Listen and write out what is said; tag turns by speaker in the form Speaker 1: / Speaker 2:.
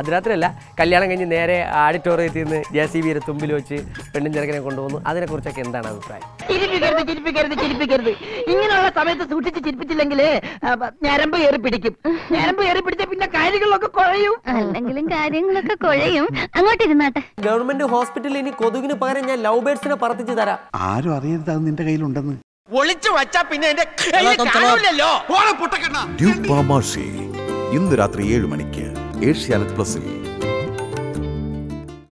Speaker 1: അതിരാത്രിയല്ല കല്യാണം കഴിഞ്ഞ് നേരെ ആഡിറ്റോറിയത്തിൽ നിന്ന് ജെ സി ബിയുടെ തുമ്പിൽ വെച്ച് പെണ്ണും ചെറുക്കനെ കൊണ്ടുപോകുന്നു അതിനെക്കുറിച്ചൊക്കെ എന്താണ് അഭിപ്രായം?
Speaker 2: ചിരിപ്പിക്കരുത് ചിരിപ്പിക്കരുത് ചിരിപ്പിക്കരുത്. ഇങ്ങനെയുള്ള സമയത്ത് സൂക്ഷിച്ച് ചിരിപ്പിച്ചില്ലെങ്കിൽ ഞരമ്പ് കയറി പിടിക്കും. ഞരമ്പ് കയറി പിടിച്ച പിന്നെ കാര്യങ്ങളൊക്കെ കുഴയും.
Speaker 3: അല്ലെങ്കിലും കാര്യങ്ങളൊക്കെ കുഴയും. അങ്ങോട്ട് ഇരുന്നാട്ടെ
Speaker 1: ഗവൺമെന്റ് ഹോസ്പിറ്റലിൽ ഇനി കൊതുകിന് പകരം ഞാൻ ലവ് ബേഡ്സിനെ പറത്തിച്ച് തരാം.
Speaker 4: ആരും അറിയരുത് അത് നിന്റെ കയ്യിലുണ്ടെന്ന്.
Speaker 5: ഒളിച്ചു വച്ചാ പിന്നെ എന്റെ കയ്യിൽ കാണൂലല്ലോ.
Speaker 4: ഇന്ന് രാത്രി ഏഴ് മണിക്ക് ഏഷ്യാനെറ്റ് പ്ലസിൽ